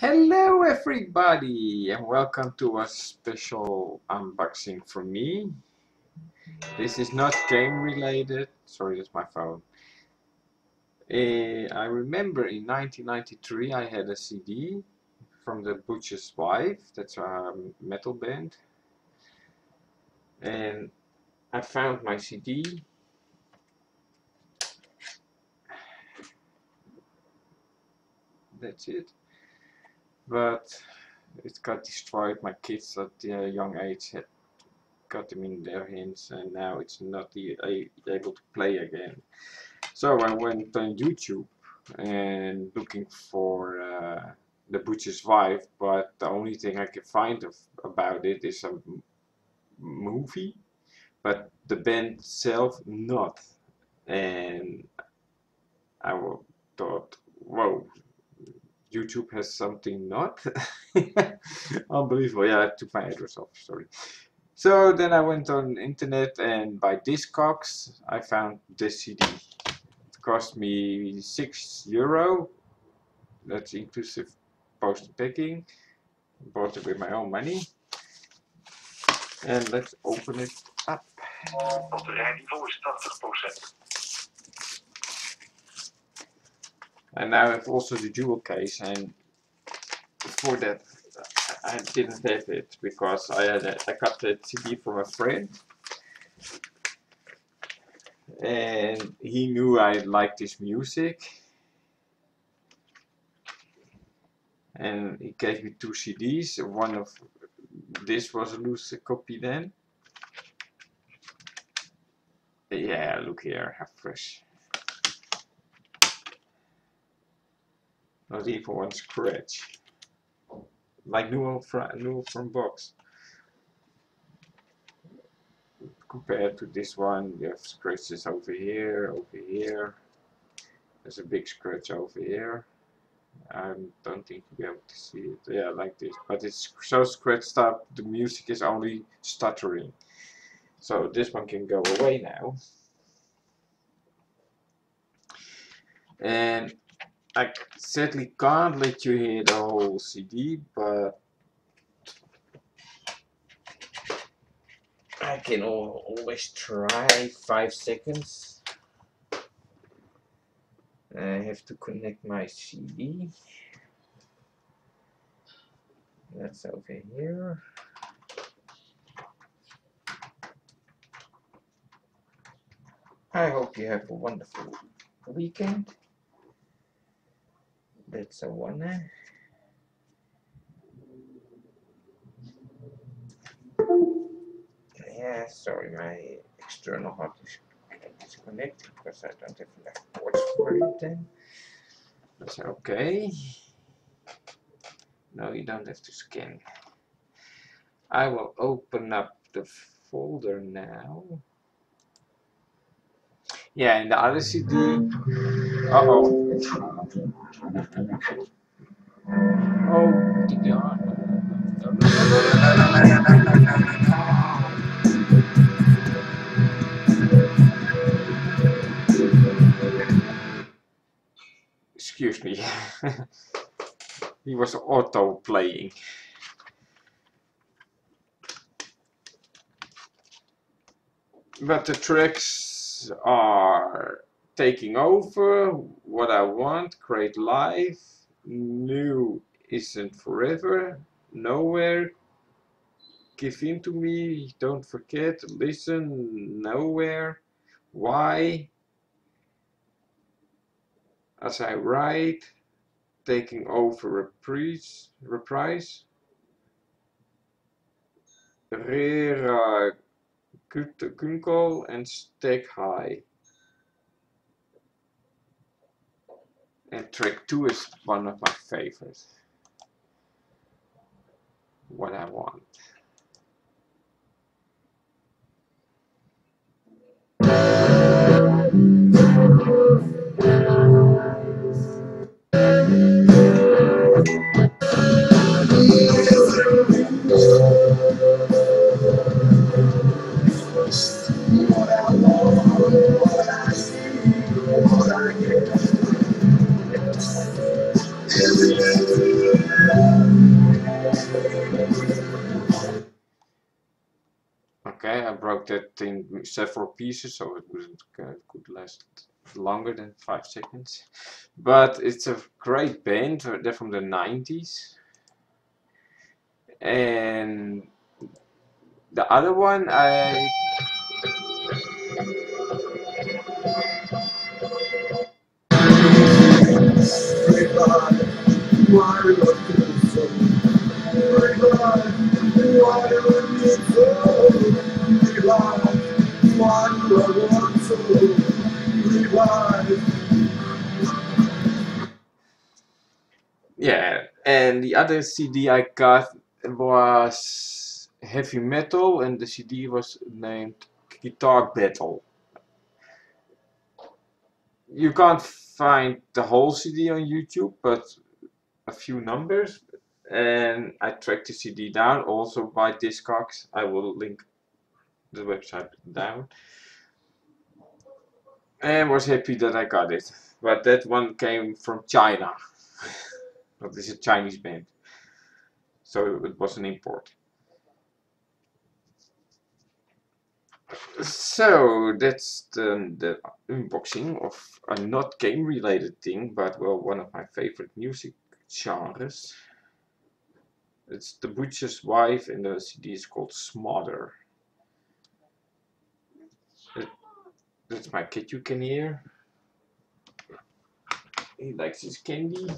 Hello everybody and welcome to a special unboxing from me. This is not game related, sorry that's my phone. Uh, I remember in 1993 I had a CD from the Butcher's Wife, that's a metal band. And I found my CD that's it but it got destroyed. My kids at a young age had got them in their hands and now it's not able to play again. So I went on YouTube and looking for uh, the butcher's wife but the only thing I can find of, about it is a movie but the band itself not. And I thought whoa YouTube has something not. Unbelievable. Yeah, I took my address off, sorry. So then I went on internet and by Discogs I found this CD. It cost me 6 euro. That's inclusive post packing. Bought it with my own money. And let's open it up. Batterijniveau is 80%. And now I have also the jewel case and for that I didn't have it because I had a, I got the CD from a friend. And he knew I liked his music. And he gave me two CDs one of this was a loose copy then. Yeah look here how fresh not even one scratch. Like new from, new from box compared to this one you have scratches over here over here. There's a big scratch over here. I don't think you'll be able to see it. Yeah like this. But it's so scratched up the music is only stuttering. So this one can go away now. And I sadly can't let you hear the whole CD, but I can always try five seconds. I have to connect my CD. That's over here. I hope you have a wonderful weekend that's a one yeah sorry my external hard disk is disconnected because I don't have enough ports for it then that's okay no you don't have to scan I will open up the folder now yeah, in the other CD. Uh oh. Oh, God. Excuse me. he was auto playing. But the tricks are taking over. What I want, create life, new isn't forever, nowhere, give in to me, don't forget, listen, nowhere, why, as I write, taking over reprise, reprise, rare Kunkel and Stack High. And track 2 is one of my favorites. What I want. That in several pieces, so it wouldn't uh, could last longer than five seconds. But it's a great band. They're from the 90s, and the other one I. Yeah, and the other CD I got was heavy metal, and the CD was named Guitar Battle. You can't find the whole CD on YouTube, but a few numbers, and I tracked the CD down also by Discogs. I will link the website down and was happy that I got it. But that one came from China. but this is a Chinese band. So it was an import. So that's the, the unboxing of a not game related thing, but well, one of my favorite music genres. It's The Butcher's Wife and the CD is called Smother. That's my kid you can hear. He likes his candy.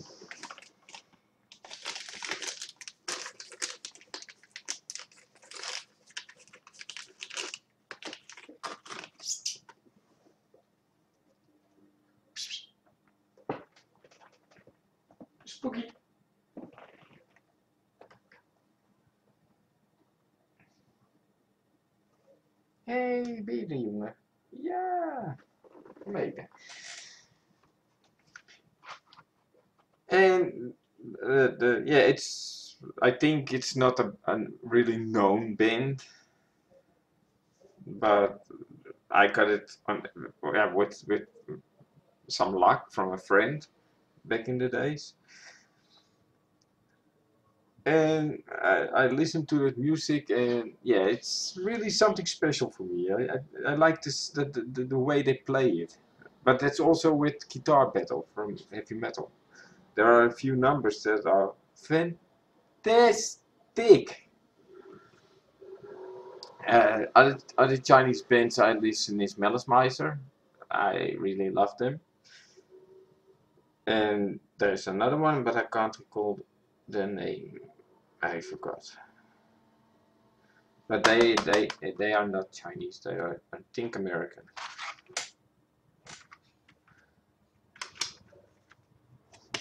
Spooky. Hey, baby jongen. Ja, maybe. And uh, the yeah, it's I think it's not a, a really known band, but I got it on yeah, with with some luck from a friend back in the days. And I, I listen to that music and yeah, it's really something special for me. I, I, I like this the, the, the way they play it. But that's also with Guitar Battle from heavy metal. There are a few numbers that are fantastic. Uh, other, other Chinese bands I listen is Melismizer. I really love them. And there's another one, but I can't recall the name. I forgot. But they they they are not Chinese. They are I think American.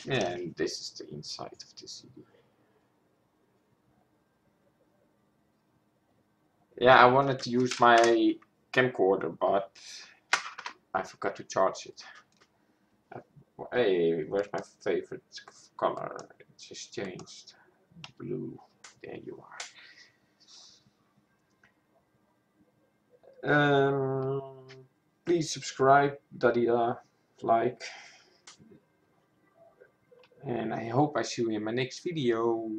And this is the inside of the CD. Yeah, I wanted to use my camcorder, but I forgot to charge it. Hey, where's my favorite color? It just changed. Blue. There you are. Um, please subscribe, dadida, like. And I hope I see you in my next video.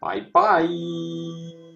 Bye bye.